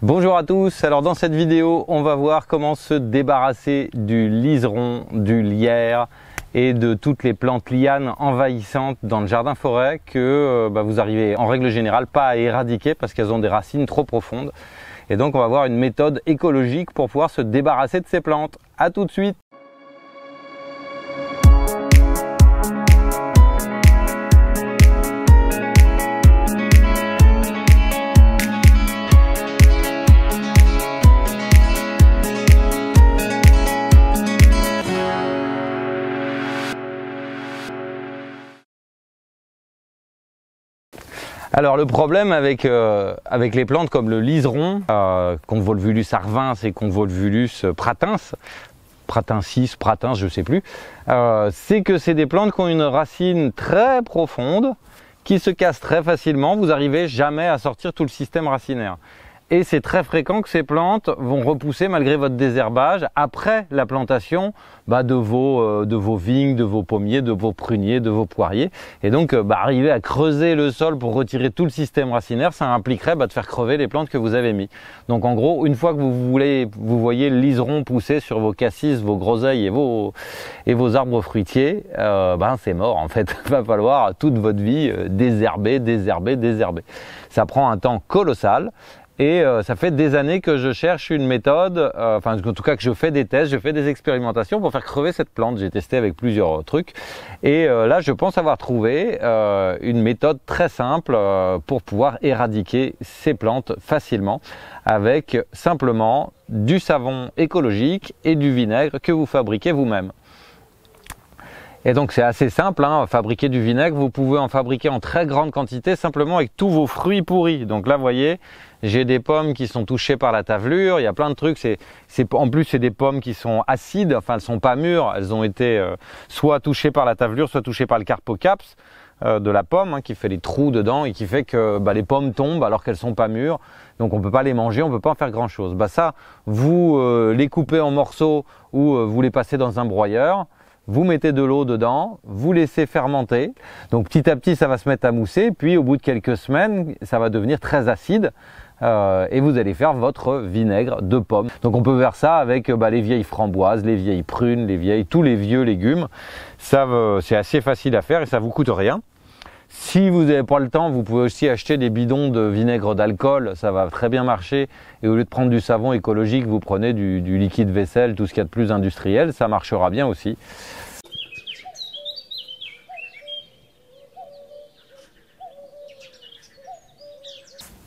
Bonjour à tous, alors dans cette vidéo on va voir comment se débarrasser du liseron, du lierre et de toutes les plantes lianes envahissantes dans le jardin forêt que euh, bah, vous arrivez en règle générale pas à éradiquer parce qu'elles ont des racines trop profondes. Et donc on va voir une méthode écologique pour pouvoir se débarrasser de ces plantes. A tout de suite Alors le problème avec, euh, avec les plantes comme le liseron, euh, Convolvulus arvins et Convolvulus pratens, pratensis, pratens, je ne sais plus, euh, c'est que c'est des plantes qui ont une racine très profonde, qui se casse très facilement, vous n'arrivez jamais à sortir tout le système racinaire. Et c'est très fréquent que ces plantes vont repousser malgré votre désherbage après la plantation bah, de, vos, euh, de vos vignes, de vos pommiers, de vos pruniers, de vos poiriers. Et donc euh, bah, arriver à creuser le sol pour retirer tout le système racinaire, ça impliquerait bah, de faire crever les plantes que vous avez mis. Donc en gros, une fois que vous voulez, vous voyez liseron pousser sur vos cassis, vos groseilles et vos, et vos arbres fruitiers, euh, ben c'est mort en fait. Il va falloir toute votre vie désherber, désherber, désherber. Ça prend un temps colossal. Et euh, ça fait des années que je cherche une méthode, euh, enfin en tout cas que je fais des tests, je fais des expérimentations pour faire crever cette plante. J'ai testé avec plusieurs trucs. Et euh, là, je pense avoir trouvé une méthode très simple pour pouvoir éradiquer ces plantes facilement avec simplement du savon écologique et du vinaigre que vous fabriquez vous-même. Et donc c'est assez simple, hein, fabriquer du vinaigre, vous pouvez en fabriquer en très grande quantité simplement avec tous vos fruits pourris. Donc là, vous voyez, j'ai des pommes qui sont touchées par la tavelure, il y a plein de trucs. C'est, en plus, c'est des pommes qui sont acides, enfin elles sont pas mûres, elles ont été euh, soit touchées par la tavelure, soit touchées par le carpocaps euh, de la pomme hein, qui fait des trous dedans et qui fait que bah, les pommes tombent alors qu'elles sont pas mûres. Donc on peut pas les manger, on peut pas en faire grand chose. Bah ça, vous euh, les coupez en morceaux ou vous les passez dans un broyeur vous mettez de l'eau dedans, vous laissez fermenter. Donc petit à petit, ça va se mettre à mousser. Puis au bout de quelques semaines, ça va devenir très acide. Euh, et vous allez faire votre vinaigre de pomme. Donc on peut faire ça avec bah, les vieilles framboises, les vieilles prunes, les vieilles, tous les vieux légumes. Ça, c'est assez facile à faire et ça vous coûte rien. Si vous n'avez pas le temps, vous pouvez aussi acheter des bidons de vinaigre d'alcool, ça va très bien marcher. Et au lieu de prendre du savon écologique, vous prenez du, liquide vaisselle, tout ce qu'il y a de plus industriel, ça marchera bien aussi.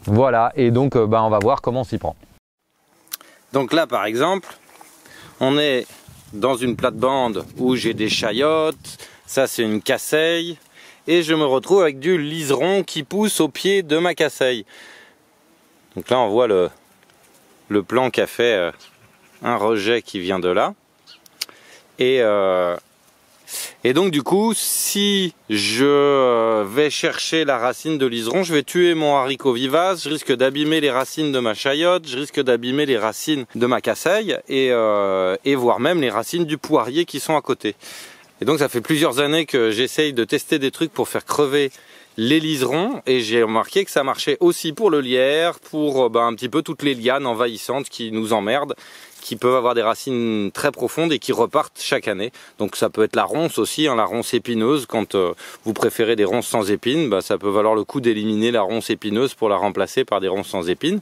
Voilà, et donc euh, bah, on va voir comment on s'y prend. Donc là par exemple, on est dans une plate-bande où j'ai des chayottes, ça c'est une casseille, et je me retrouve avec du liseron qui pousse au pied de ma casseille. Donc là on voit le, le plan qu'a fait euh, un rejet qui vient de là. Et, euh, donc du coup, si je euh, vais chercher la racine de liseron, je vais tuer mon haricot vivace, je risque d'abîmer les racines de ma chayotte, je risque d'abîmer les racines de ma casseille et, et voire même les racines du poirier qui sont à côté. Et donc ça fait plusieurs années que j'essaye de tester des trucs pour faire crever les liserons et j'ai remarqué que ça marchait aussi pour le lierre, pour euh, ben, un petit peu toutes les lianes envahissantes qui nous emmerdent, qui peuvent avoir des racines très profondes et qui repartent chaque année. Donc ça peut être la ronce aussi, hein, la ronce épineuse. Quand euh, vous préférez des ronces sans épines, ben, ça peut valoir le coup d'éliminer la ronce épineuse pour la remplacer par des ronces sans épines.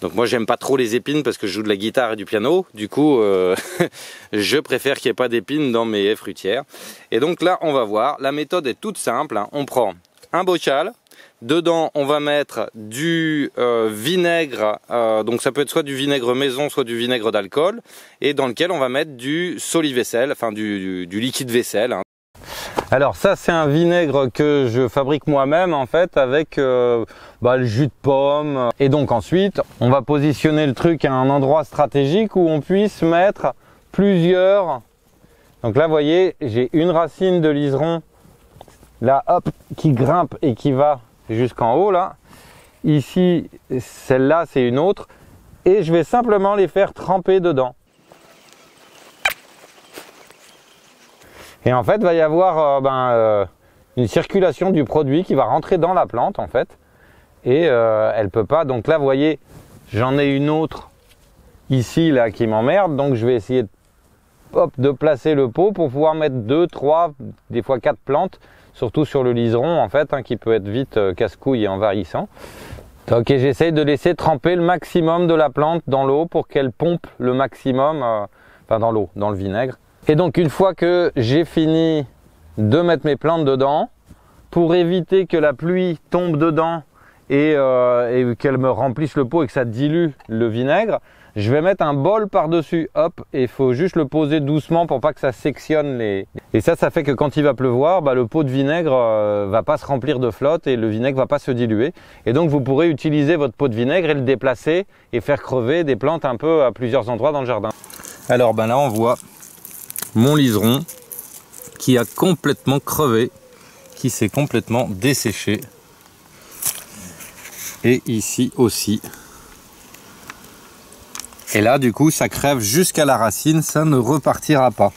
Donc moi j'aime pas trop les épines parce que je joue de la guitare et du piano. Du coup, euh, je préfère qu'il n'y ait pas d'épines dans mes fruitières. Et donc là, on va voir. La méthode est toute simple. Hein. On prend un bocal. Dedans, on va mettre du euh, vinaigre, euh, donc ça peut être soit du vinaigre maison, soit du vinaigre d'alcool, et dans lequel on va mettre du soli-vaisselle, enfin du, liquide vaisselle. Hein. Alors ça c'est un vinaigre que je fabrique moi-même en fait avec euh, bah, le jus de pomme. Et donc ensuite on va positionner le truc à un endroit stratégique où on puisse mettre plusieurs. Donc là vous voyez j'ai une racine de liseron là hop qui grimpe et qui va jusqu'en haut là. Ici celle-là c'est une autre et je vais simplement les faire tremper dedans. Et en fait, va y avoir euh, ben, euh, une circulation du produit qui va rentrer dans la plante en fait. Et euh, elle peut pas. Donc là, vous voyez, j'en ai une autre ici là qui m'emmerde, donc je vais essayer de, hop, de placer le pot pour pouvoir mettre deux, trois, des fois quatre plantes, surtout sur le liseron en fait, hein, qui peut être vite euh, casse-couille et envahissant. Donc j'essaye de laisser tremper le maximum de la plante dans l'eau pour qu'elle pompe le maximum, euh, enfin dans l'eau, dans le vinaigre. Et donc une fois que j'ai fini de mettre mes plantes dedans, pour éviter que la pluie tombe dedans et, euh, et qu'elle me remplisse le pot et que ça dilue le vinaigre, je vais mettre un bol par-dessus, hop, et il faut juste le poser doucement pour pas que ça sectionne les... Et ça, ça fait que quand il va pleuvoir, bah, le pot de vinaigre euh, va pas se remplir de flotte et le vinaigre va pas se diluer. Et donc vous pourrez utiliser votre pot de vinaigre et le déplacer et faire crever des plantes un peu à plusieurs endroits dans le jardin. Alors ben là on voit mon liseron qui a complètement crevé, qui s'est complètement desséché. Et ici aussi, et là, du coup, ça crève jusqu'à la racine, ça ne repartira pas.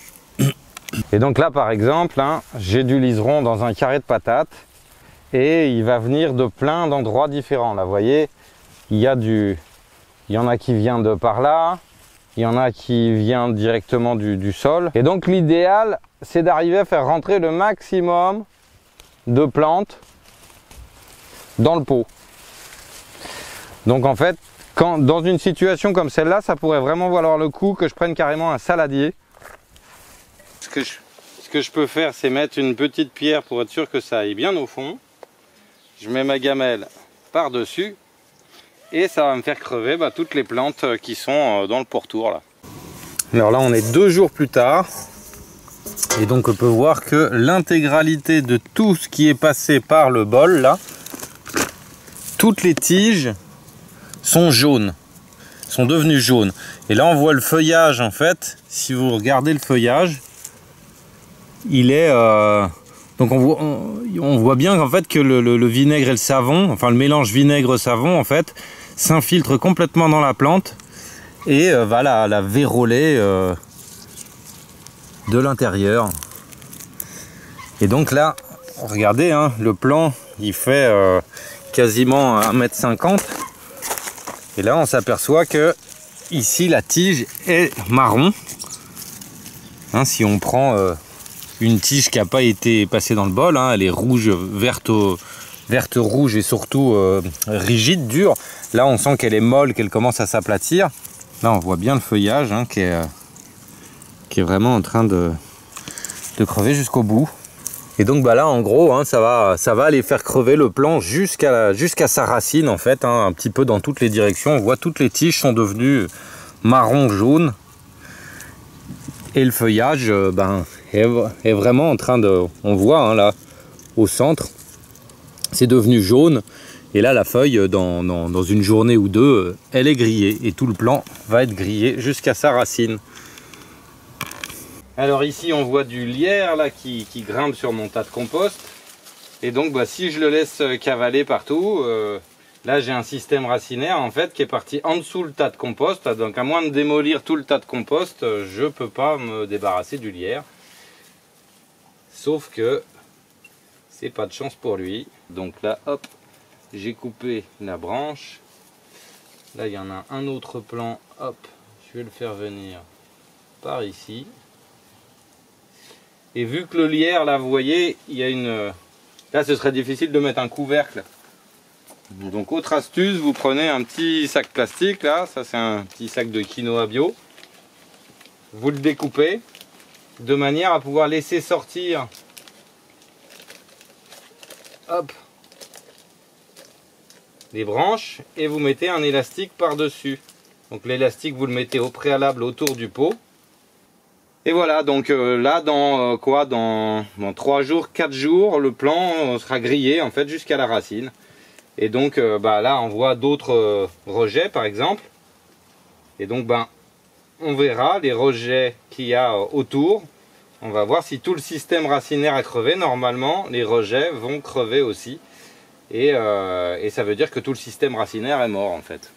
Et donc là, par exemple, hein, j'ai du liseron dans un carré de patates et il va venir de plein d'endroits différents. Là, vous voyez, il y a du, il y en a qui vient de par là, il y en a qui vient directement du, sol. Et donc l'idéal, c'est d'arriver à faire rentrer le maximum de plantes dans le pot. Donc en fait, quand, dans une situation comme celle-là, ça pourrait vraiment valoir le coup que je prenne carrément un saladier. Ce que je, ce que je peux faire, c'est mettre une petite pierre pour être sûr que ça aille bien au fond. Je mets ma gamelle par-dessus et ça va me faire crever bah, toutes les plantes qui sont euh, dans le pourtour là. Alors là, on est deux jours plus tard. Et donc on peut voir que l'intégralité de tout ce qui est passé par le bol là, toutes les tiges sont jaunes, sont devenus jaunes. Et là, on voit le feuillage en fait. Si vous regardez le feuillage, il est euh, donc on voit, on, voit bien en fait que le, vinaigre et le savon, enfin le mélange vinaigre-savon en fait, s'infiltre complètement dans la plante et euh, va la, la euh, de l'intérieur. Et donc là, regardez, hein, le plan, il fait quasiment 1m50 et là, on s'aperçoit que ici, la tige est marron. Hein, si on prend euh, une tige qui n'a pas été passée dans le bol, hein, elle est rouge, verte, verte rouge et surtout euh, rigide, dure. Là, on sent qu'elle est molle, qu'elle commence à s'aplatir. Là, on voit bien le feuillage hein, qui, est, qui est vraiment en train de, crever jusqu'au bout. Et donc bah là en gros hein, ça, va, ça va aller faire crever le plant jusqu'à sa racine en fait, hein, un petit peu dans toutes les directions. On voit toutes les tiges sont devenues marron jaune. Et le feuillage euh, ben, est, vraiment en train de. On voit là au centre, c'est devenu jaune. Et là la feuille dans, dans une journée ou deux, euh, elle est grillée. Et tout le plant va être grillé jusqu'à sa racine. Alors ici on voit du lierre là qui, grimpe sur mon tas de compost. Et donc bah, si je le laisse euh, cavaler partout, euh, là j'ai un système racinaire en fait qui est parti en dessous le tas de compost. Donc à moins de démolir tout le tas de compost, euh, je ne peux pas me débarrasser du lierre. Sauf que c'est pas de chance pour lui. Donc là hop, j'ai coupé la branche. Là il y en a un autre plan, hop, je vais le faire venir par ici. Et vu que le lierre, là, vous voyez, il y a une... Là, ce serait difficile de mettre un couvercle. Donc, autre astuce, vous prenez un petit sac plastique, là. Ça, c'est un petit sac de quinoa bio. Vous le découpez de manière à pouvoir laisser sortir hop, les branches et vous mettez un élastique par-dessus. Donc l'élastique, vous le mettez au préalable autour du pot. Et voilà, donc euh, là, dans euh, quoi dans, dans 3 jours, 4 jours, le plan euh, sera grillé en fait jusqu'à la racine. Et donc bah, là, on voit d'autres rejets par exemple. Et donc ben, on verra les rejets qu'il y a autour. On va voir si tout le système racinaire a crevé. Normalement, les rejets vont crever aussi. Et, et ça veut dire que tout le système racinaire est mort en fait.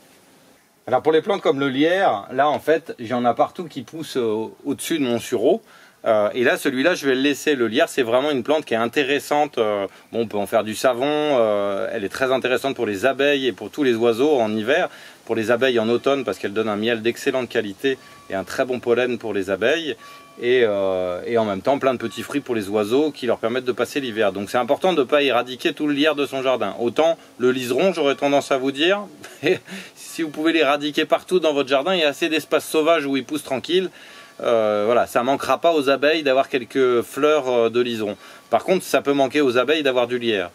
Alors pour les plantes comme le lierre, là en fait, j'en ai partout qui poussent au-dessus de mon sureau. Euh, et là, celui-là, je vais le laisser. Le lierre, c'est vraiment une plante qui est intéressante. Euh, bon, on peut en faire du savon. Euh, elle est très intéressante pour les abeilles et pour tous les oiseaux en hiver. pour les abeilles en automne parce qu'elle donne un miel d'excellente qualité et un très bon pollen pour les abeilles. Euh, et, en même temps plein de petits fruits pour les oiseaux qui leur permettent de passer l'hiver. Donc c'est important de ne pas éradiquer tout le lierre de son jardin. Autant le liseron, j'aurais tendance à vous dire, si vous pouvez l'éradiquer partout dans votre jardin, il y a assez d'espace sauvage où il pousse tranquille. Euh, voilà, ça manquera pas aux abeilles d'avoir quelques fleurs euh, de liseron. Par contre, ça peut manquer aux abeilles d'avoir du lierre.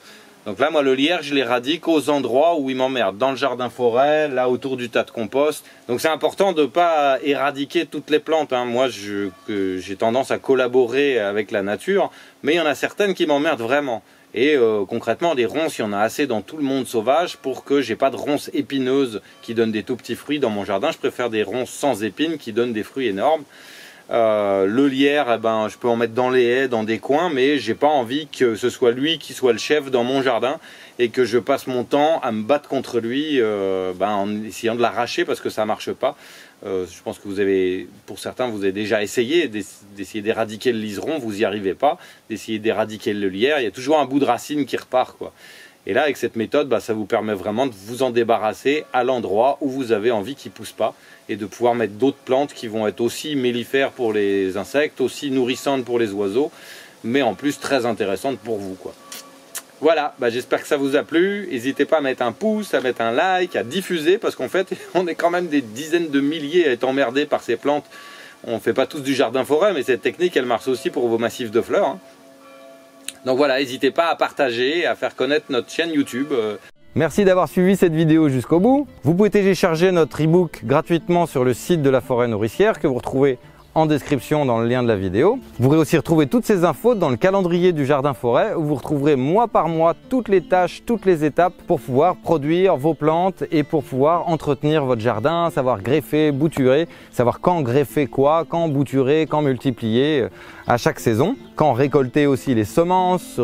Donc là, moi, le lierre, je l'éradique aux endroits où il m'emmerde. Dans le jardin forêt, là, autour du tas de compost. Donc c'est important de ne pas éradiquer toutes les plantes. Hein. Moi, j'ai tendance à collaborer avec la nature, mais il y en a certaines qui m'emmerdent vraiment. Et euh, concrètement, des ronces, il y en a assez dans tout le monde sauvage pour que j'ai pas de ronces épineuses qui donnent des tout petits fruits dans mon jardin. Je préfère des ronces sans épines qui donnent des fruits énormes. Euh, le lierre, eh ben, je peux en mettre dans les haies, dans des coins, mais j'ai pas envie que ce soit lui qui soit le chef dans mon jardin et que je passe mon temps à me battre contre lui euh, ben, en essayant de l'arracher parce que ça marche pas. Euh, je pense que vous avez, pour certains, vous avez déjà essayé d'essayer d'éradiquer le liseron, vous n'y arrivez pas, d'essayer d'éradiquer le lierre, il y a toujours un bout de racine qui repart. quoi. Et là, avec cette méthode, bah, ça vous permet vraiment de vous en débarrasser à l'endroit où vous avez envie qu'il ne pousse pas et de pouvoir mettre d'autres plantes qui vont être aussi mellifères pour les insectes, aussi nourrissantes pour les oiseaux, mais en plus très intéressantes pour vous. Voilà, bah, j'espère que ça vous a plu. N'hésitez pas à mettre un pouce, à mettre un like, à diffuser, parce qu'en fait, on est quand même des dizaines de milliers à être emmerdés par ces plantes. On ne fait pas tous du jardin forêt, mais cette technique, elle marche aussi pour vos massifs de fleurs. Hein. Donc voilà, n'hésitez pas à partager, à faire connaître notre chaîne YouTube. Euh. Merci d'avoir suivi cette vidéo jusqu'au bout. Vous pouvez télécharger notre e-book gratuitement sur le site de la forêt nourricière que vous retrouvez en description dans le lien de la vidéo. Vous pourrez aussi retrouver toutes ces infos dans le calendrier du jardin forêt où vous retrouverez mois par mois toutes les tâches, toutes les étapes pour pouvoir produire vos plantes et pour pouvoir entretenir votre jardin, savoir greffer, bouturer, savoir quand greffer quoi, quand bouturer, quand multiplier à chaque saison, quand récolter aussi les semences,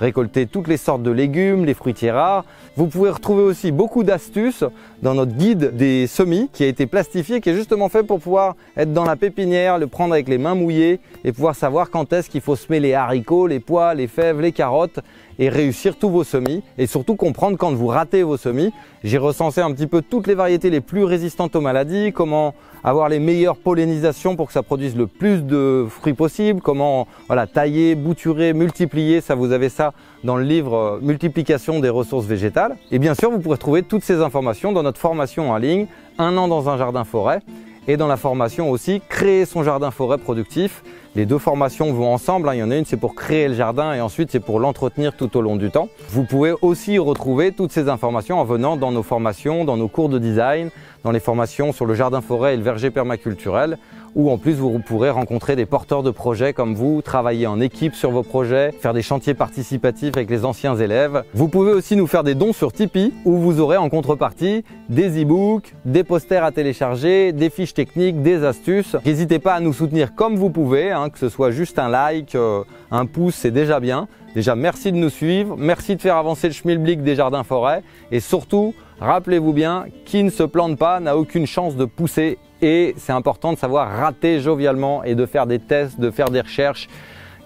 récolter toutes les sortes de légumes, les fruitiers rares. Vous pouvez retrouver aussi beaucoup d'astuces dans notre guide des semis qui a été plastifié, qui est justement fait pour pouvoir être dans la pépinière, le prendre avec les mains mouillées et pouvoir savoir quand est-ce qu'il faut semer les haricots, les pois, les fèves, les carottes et réussir tous vos semis et surtout comprendre quand vous ratez vos semis. J'ai recensé un petit peu toutes les variétés les plus résistantes aux maladies, comment avoir les meilleures pollinisations pour que ça produise le plus de fruits possible, comment tailler, bouturer, multiplier, ça vous avez ça dans le livre euh, Multiplication des ressources végétales. Et bien sûr, vous pourrez trouver toutes ces informations dans notre formation en ligne, un an dans un jardin forêt, et dans la formation aussi, créer son jardin forêt productif. Les deux formations vont ensemble, hein. il y en a une c'est pour créer le jardin et ensuite c'est pour l'entretenir tout au long du temps. Vous pouvez aussi retrouver toutes ces informations en venant dans nos formations, dans nos cours de design, dans les formations sur le jardin forêt et le verger permaculturel, où en plus vous pourrez rencontrer des porteurs de projets comme vous, travailler en équipe sur vos projets, faire des chantiers participatifs avec les anciens élèves. Vous pouvez aussi nous faire des dons sur Tipeee, où vous aurez en contrepartie des e-books, des posters à télécharger, des fiches techniques, des astuces. N'hésitez pas à nous soutenir comme vous pouvez, hein, que ce soit juste un like, euh, un pouce, c'est déjà bien. Déjà, merci de nous suivre, merci de faire avancer le schmilblick des jardins forêts et surtout, Rappelez-vous bien, qui ne se plante pas n'a aucune chance de pousser et c'est important de savoir rater jovialement et de faire des tests, de faire des recherches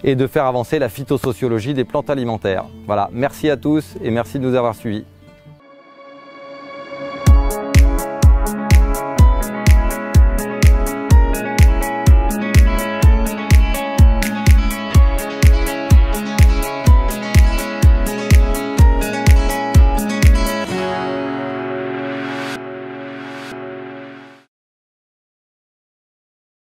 et de faire avancer la phytosociologie des plantes alimentaires. Voilà, merci à tous et merci de nous avoir suivis.